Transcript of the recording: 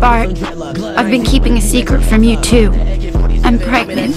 Bart, I've been keeping a secret from you too. I'm pregnant.